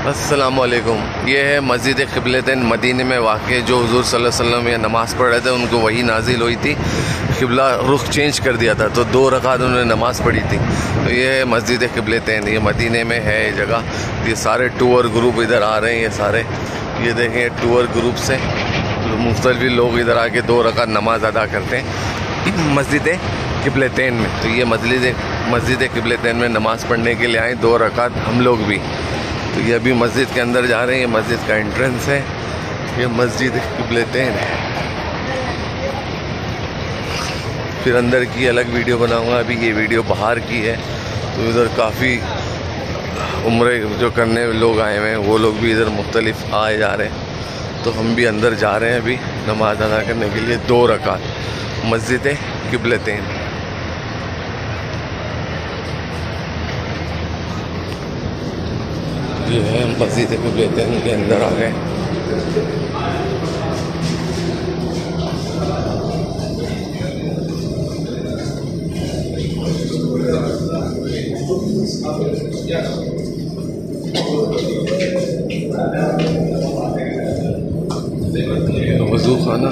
असलकुम ये है मस्जिद क़िबलतन मदीने में वाक़ जो हजूर वसल्लम या नमाज़ पढ़ रहे थे, उनको वही नाजिल हुई थी। किबला रुख चेंज कर दिया था तो दो रकात उन्होंने नमाज़ पढ़ी थी। तो ये है मस्जिद क़िबलतन, ये मदीने में है ये जगह। ये सारे टूर ग्रुप इधर आ रहे हैं, ये सारे। ये देखें टूर ग्रुप से मुख्तलि लोग इधर आके दो रकात नमाज़ अदा करते हैं मस्जिद क़िबलतन में। तो ये मस्जिद मस्जिद क़िबलतन में नमाज़ पढ़ने के लिए आए, दो रकात हम लोग भी। तो ये अभी मस्जिद के अंदर जा रहे हैं, ये मस्जिद का एंट्रेंस है। ये मस्जिद किबलतैन है। फिर अंदर की अलग वीडियो बनाऊँगा, अभी ये वीडियो बाहर की है। तो इधर काफ़ी उम्र जो करने लोग आए हुए हैं, वो लोग भी इधर मुख्तलिफ़ आए जा रहे हैं। तो हम भी अंदर जा रहे हैं अभी नमाज़ अदा करने के लिए, दो रकात, मस्जिद किबलतैन जो है हम मस्जिद को लेते हैं उनके अंदर आ गए वज़ू खाना